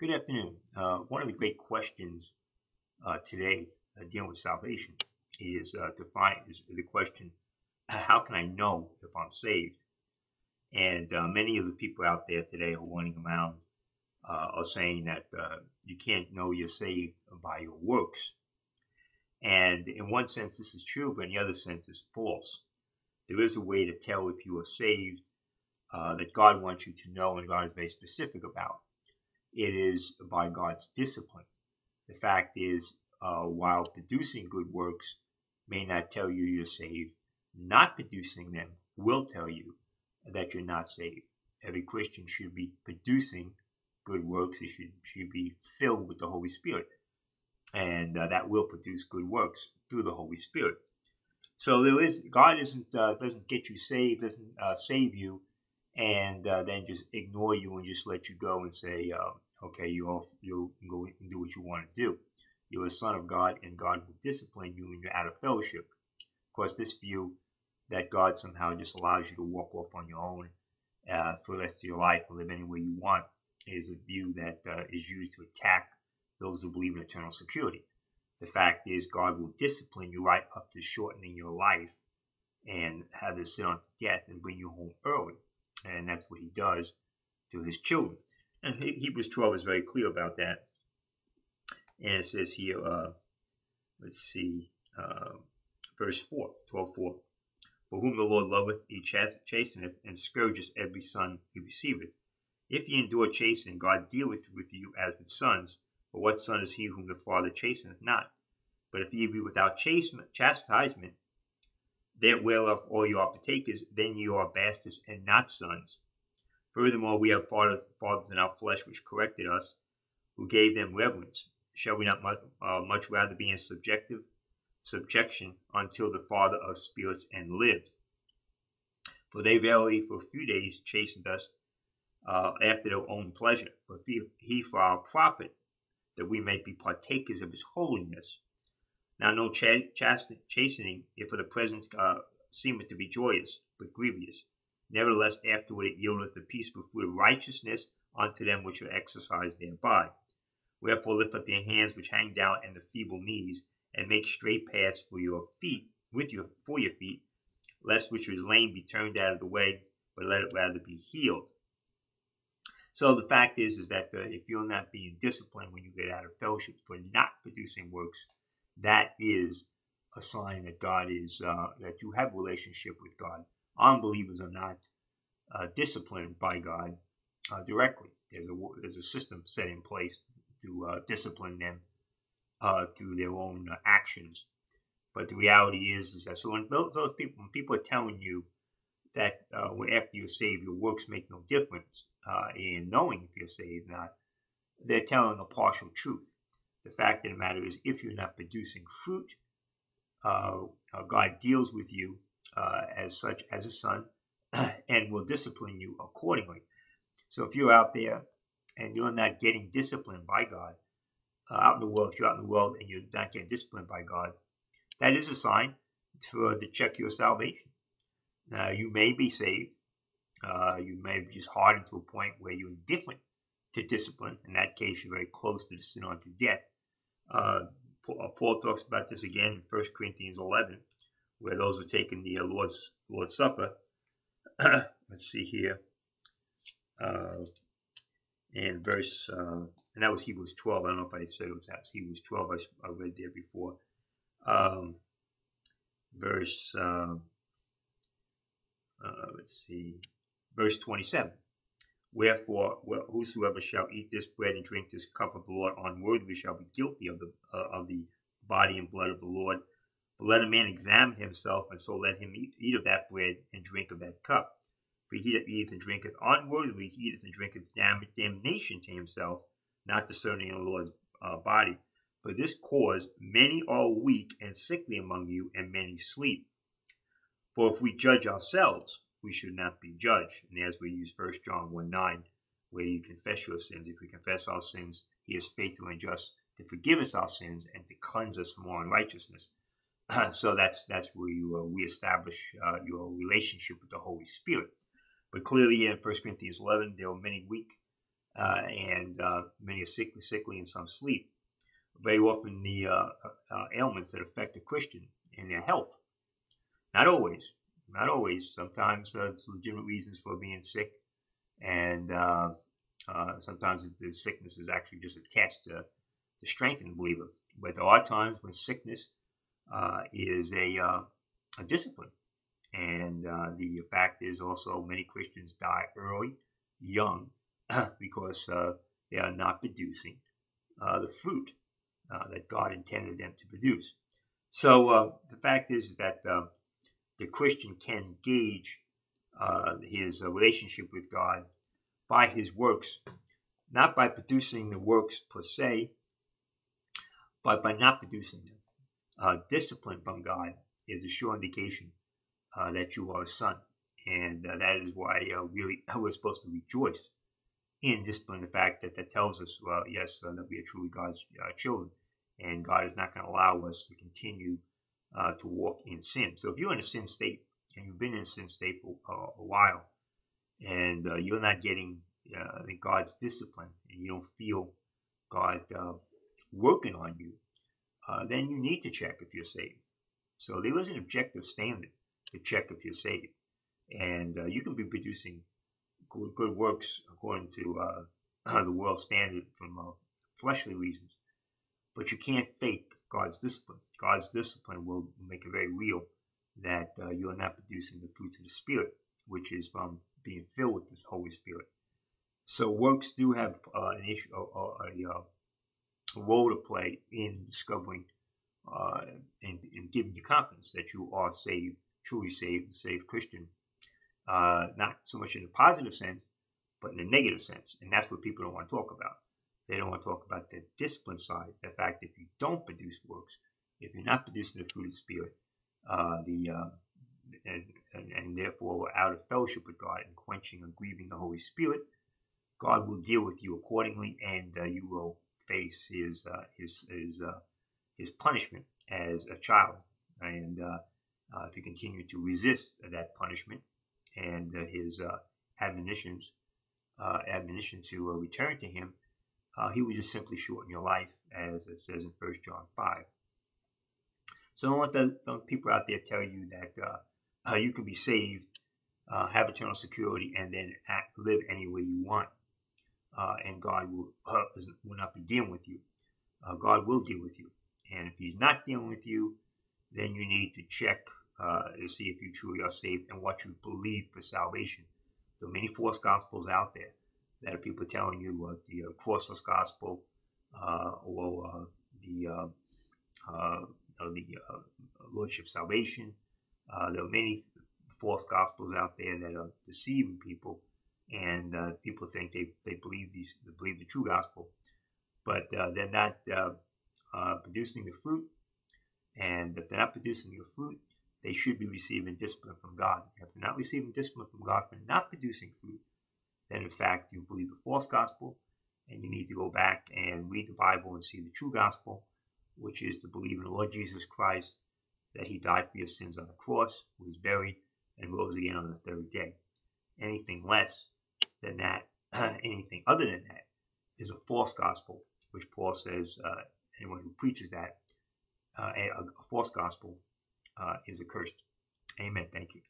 Good afternoon. Uh, one of the great questions uh, today, uh, dealing with salvation, is uh, to find is the question: How can I know if I'm saved? And uh, many of the people out there today who are running around uh, are saying that you can't know you're saved by your works. And in one sense, this is true, but in the other sense, it's false. There is a way to tell if you are saved that God wants you to know, and God is very specific about it is by God's discipline. The fact is, uh, while producing good works may not tell you you're saved, not producing them will tell you that you're not saved. Every Christian should be producing good works. It should, should be filled with the Holy Spirit. And uh, that will produce good works through the Holy Spirit. So there is God isn't uh, doesn't get you saved, doesn't uh, save you, and uh, then just ignore you and just let you go and say, um, okay, you all you go and do what you want to do. You're a son of God, and God will discipline you when you're out of fellowship. Of course, this view that God somehow just allows you to walk off on your own uh, for the rest of your life and live any way you want is a view that uh, is used to attack those who believe in eternal security. The fact is, God will discipline you right up to shortening your life and have this sit on death and bring you home early. And that's what he does to his children. And Hebrews 12 is very clear about that. And it says here, uh, let's see, uh, verse 4, 12, 4. For whom the Lord loveth, he chasteneth, and scourges every son he receiveth. If ye endure chastening, God dealeth with you as with sons. For what son is he whom the Father chasteneth not? But if ye be without chastisement, that whereof all you are partakers, then you are bastards and not sons. Furthermore, we have fathers, fathers in our flesh which corrected us, who gave them reverence. Shall we not much, uh, much rather be in subjective subjection until the Father of spirits and live? For they verily for a few days chastened us uh, after their own pleasure, but he for our profit, that we may be partakers of his holiness. Now no ch- chastening, if for the present uh, seemeth to be joyous, but grievous Nevertheless, afterward it yieldeth the peaceable fruit of righteousness unto them which are exercised thereby. Wherefore lift up your hands which hang down and the feeble knees, and make straight paths for your feet, with your for your feet, lest which is lame be turned out of the way, but let it rather be healed. So the fact is, is that uh, if you're not being disciplined when you get out of fellowship for not producing works, that is a sign that God is uh, that you have relationship with God unbelievers are not uh, disciplined by God uh, directly. There's a there's a system set in place to uh, discipline them uh, through their own uh, actions. But the reality is, is that so when those, those people when people are telling you that uh, after you're saved, your works make no difference in knowing if you're saved or not, they're telling a partial truth. The fact of the matter is, if you're not producing fruit, God deals with you uh, as such as a son and will discipline you accordingly. So if you're out there and you're not getting disciplined by God, uh, out in the world, if you're out in the world and you're not getting disciplined by God, that is a sign to, to check your salvation. Now, you may be saved. Uh, you may have just hardened to a point where you're indifferent to discipline. In that case, you're very close to the sin unto death. Uh, Paul talks about this again in 1 Corinthians 11 where those were taking the Lord's Lord's Supper. Let's see here. Uh, and verse, uh, and that was Hebrews 12. I don't know if I said it was that was Hebrews 12. I, I read there before. Um, verse, uh, uh, let's see, verse 27. Wherefore, whosoever shall eat this bread and drink this cup of the Lord unworthily shall be guilty of the uh, of the body and blood of the Lord. But let a man examine himself, and so let him eat, eat of that bread and drink of that cup. For he that eateth and drinketh unworthily, he eateth and drinketh damnation to himself, not discerning the Lord's uh, body. For this cause many are weak and sickly among you, and many sleep. For if we judge ourselves, we should not be judged. And as we use 1 John 1 9, where you confess your sins, if we confess our sins, he is faithful and just to forgive us our sins and to cleanse us from all unrighteousness. so that's that's where you uh, reestablish uh, your relationship with the Holy Spirit. But clearly, in 1 Corinthians 11, there were many weak uh, and uh, many are sickly, sickly, and some sleep. Very often, the uh, uh, ailments that affect a Christian in their health. Not always, not always. Sometimes there's legitimate reasons for being sick, and sometimes the sickness is actually just a test to, to strengthen the believer. But there are times when sickness is a, a discipline. And uh, the fact is also many Christians die early, young, because uh, they are not producing uh, the fruit uh, that God intended them to produce. So uh, the fact is that uh, the Christian can gauge his relationship with God by his works, not by producing the works per se, but by not producing them. Discipline from God is a sure indication uh, that you are a son. And uh, that is why uh, we, we're supposed to rejoice in discipline the fact that that tells us, well, yes, uh, that we are truly God's uh, children. And God is not going to allow us to continue uh, to walk in sin. So if you're in a sin state and you've been in a sin state for a while and you're not getting God's discipline and you don't feel God working on you, then you need to check if you're saved. So there is an objective standard to check if you're saved. And uh, you can be producing good, good works according to uh, the world standard from uh, fleshly reasons, but you can't fake God's discipline. God's discipline will make it very real that uh, you're not producing the fruits of the Spirit, which is from being filled with the Holy Spirit. So works do have uh, an issue, role to play in discovering uh, and, and, giving you confidence that you are saved truly saved, saved Christian. Uh, not so much in a positive sense, but in a negative sense. And that's what people don't want to talk about. They don't want to talk about the discipline side. The fact that if you don't produce works, if you're not producing the fruit of the Spirit, uh, the uh, and, and, and, therefore out of fellowship with God and quenching and grieving the Holy Spirit, God will deal with you accordingly, and uh, you will face His uh, His His uh, His punishment as a child. And uh, if you continue to resist that punishment and uh, his uh, admonitions, admonition to return to him, he will just simply shorten your life, as it says in 1 John 5. So don't let the people out there tell you that you can be saved, have eternal security, and then act, live any way you want. Uh, and God will, uh, will not be dealing with you. Uh, God will deal with you. And if He's not dealing with you, then you need to check uh, to see if you truly are saved and what you believe for salvation. There are many false gospels out there that are people telling you uh, the uh, crossless gospel or the the lordship salvation. there are many false gospels out there that are deceiving people, and uh, people think they, they believe these they believe the true gospel, but uh, they're not uh, producing the fruit and if they're not producing the fruit, they should be receiving discipline from God. If they're not receiving discipline from God for not producing fruit, then in fact you believe the false gospel and you need to go back and read the Bible and see the true gospel, which is to believe in the Lord Jesus Christ, that he died for your sins on the cross, was buried, and rose again on the third day. Anything less than that, anything other than that, is a false gospel, which Paul says uh, anyone who preaches that uh, a, a, false gospel uh, is accursed. Amen. Thank you.